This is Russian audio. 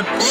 это